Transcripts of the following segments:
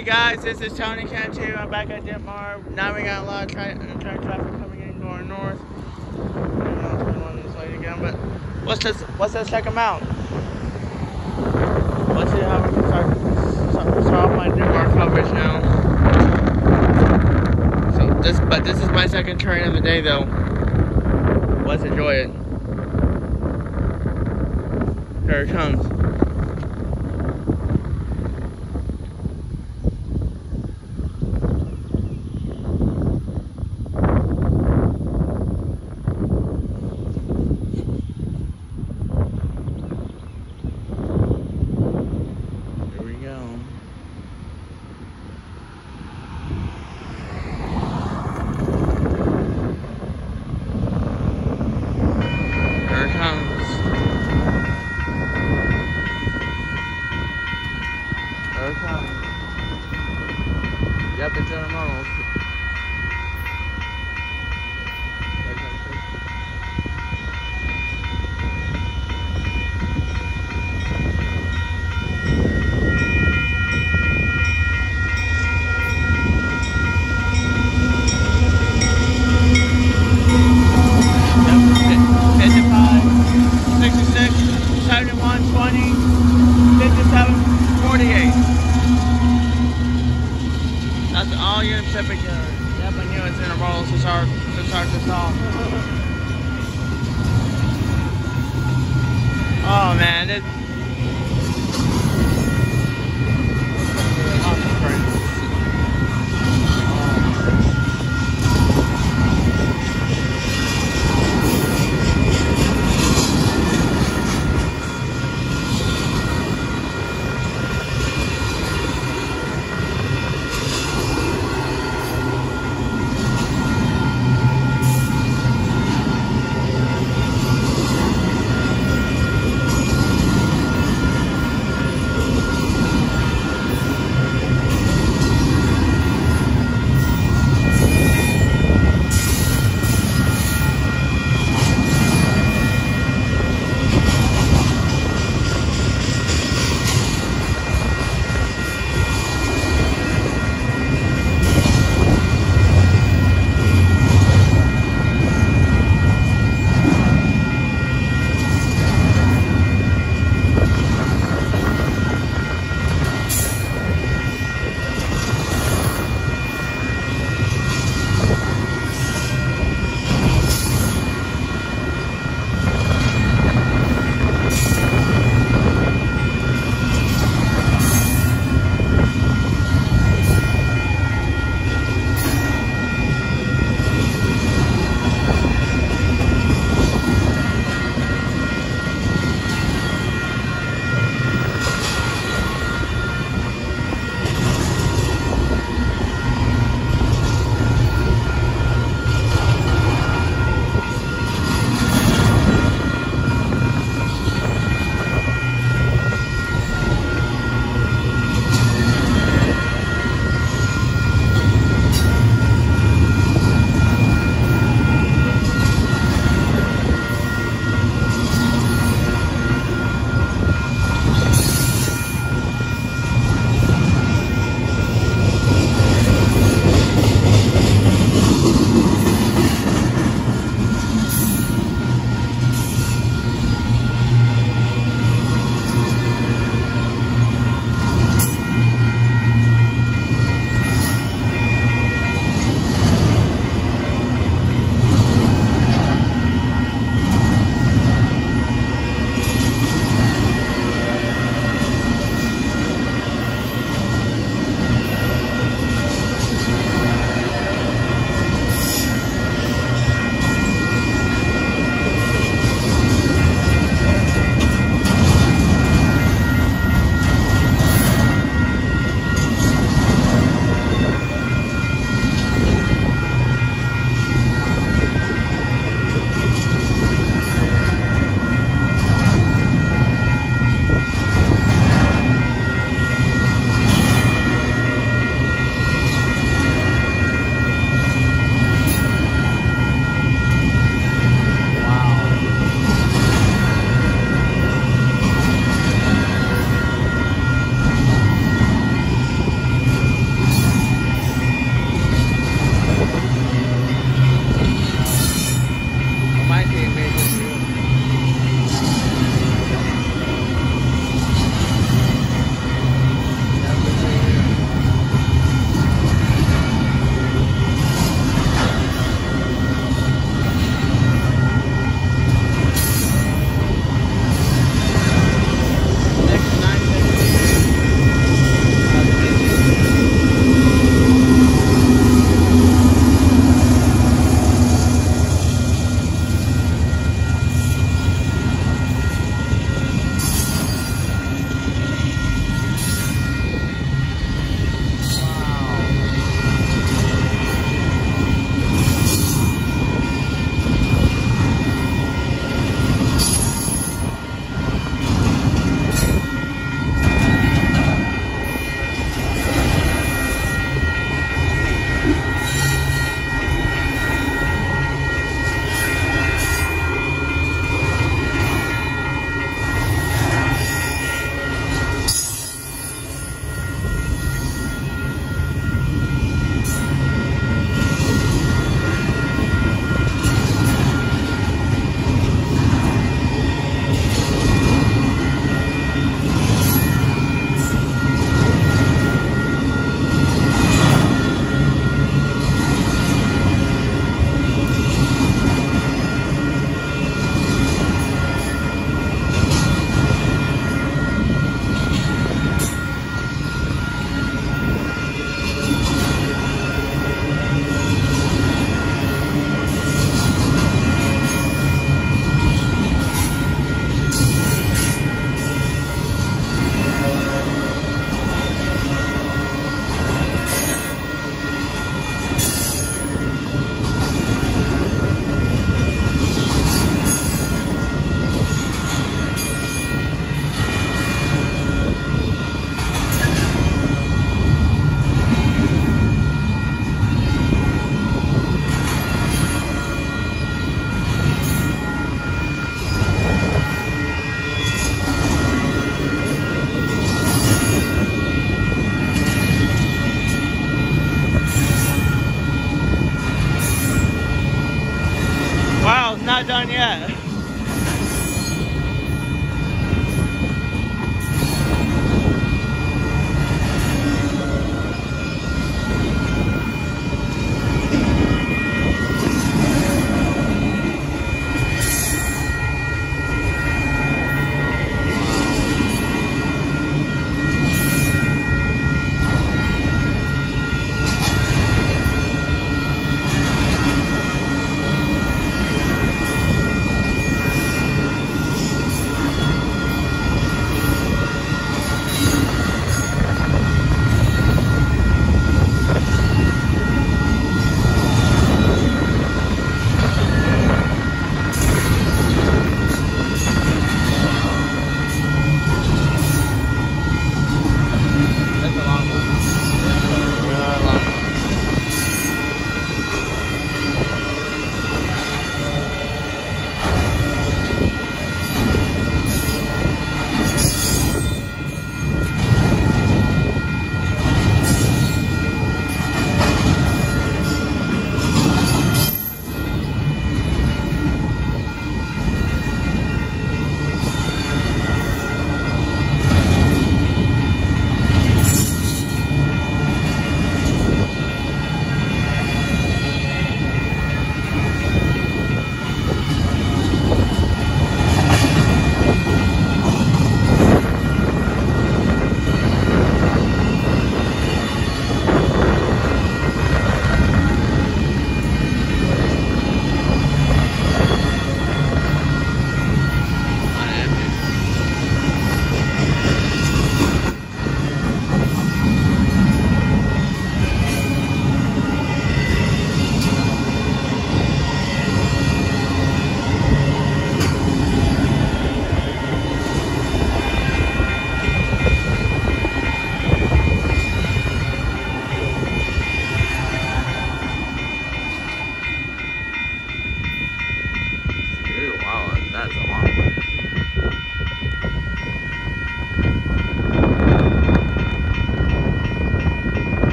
Hey guys, this is Tony Cantu. I'm back at Dittmar. Now we got a lot of tra uh, train traffic coming in going north. Again, but what's this? What's this? Check out. Let's see how we can start, start, start my Dittmar coverage now. So this, but this is my second train of the day though. Let's enjoy it. Here it comes. 鉄のものを start, this off. Oh man, this.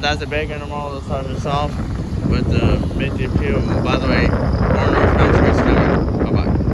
That's a big animal. But uh, make the appeal. By the way, North Country